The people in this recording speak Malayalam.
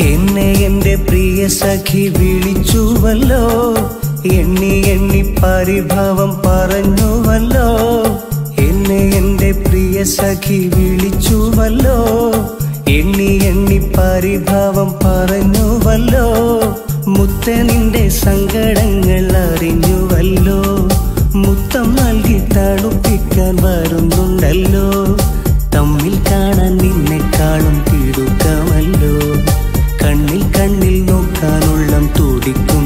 എന്നെ എന്റെ പ്രിയ സഖി വിളിച്ചുവല്ലോ. എണ്ണി എണ്ണി പരിഭവം പറഞ്ഞുവല്ലോ. എന്നെ എന്റെ പ്രിയ സഖി വിളിച്ചുവല്ലോ. എണ്ണി എണ്ണി പരിഭവം പറഞ്ഞുവല്ലോ. മുത്ത നിന്റെ സങ്കടങ്ങൾ അറിഞ്ഞുവല്ലോ. മുത്തം നൽകി തണുപ്പിക്കാൻ വരുന്നുണ്ടല്ലോ. കണ്ണിൽ നോക്കാനുള്ളം തോടിക്കും